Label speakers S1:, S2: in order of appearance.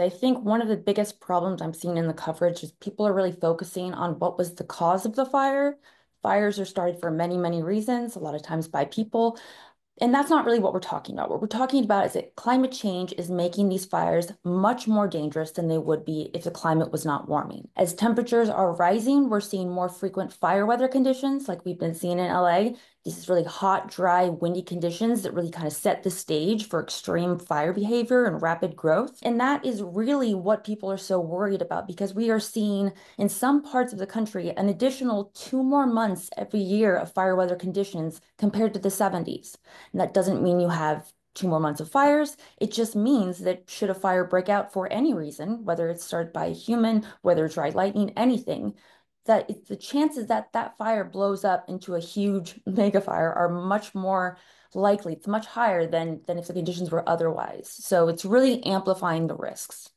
S1: I think one of the biggest problems I'm seeing in the coverage is people are really focusing on what was the cause of the fire. Fires are started for many, many reasons, a lot of times by people. And that's not really what we're talking about. What we're talking about is that climate change is making these fires much more dangerous than they would be if the climate was not warming. As temperatures are rising, we're seeing more frequent fire weather conditions like we've been seeing in LA. These really hot, dry, windy conditions that really kind of set the stage for extreme fire behavior and rapid growth. And that is really what people are so worried about because we are seeing in some parts of the country an additional two more months every year of fire weather conditions compared to the 70s. And that doesn't mean you have two more months of fires. It just means that should a fire break out for any reason, whether it's started by a human, whether it's dry lightning, anything, that the chances that that fire blows up into a huge mega fire are much more likely. It's much higher than than if the conditions were otherwise. So it's really amplifying the risks.